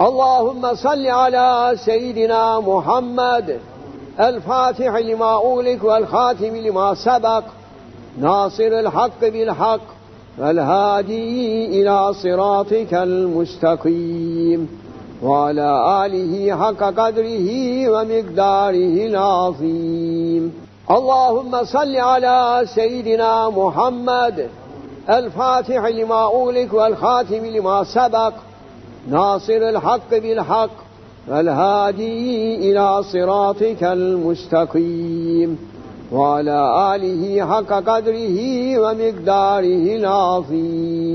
اللهم صل على سيدنا محمد الفاتح لما أولك والخاتم لما سبق ناصر الحق بالحق والهادي إلى صراطك المستقيم وعلى آله حق قدره ومقداره العظيم. اللهم صل على سيدنا محمد الفاتح لما أولك والخاتم لما سبق ناصر الحق بالحق والهادي إلى صراطك المستقيم وعلى آله حق قدره ومقداره العظيم.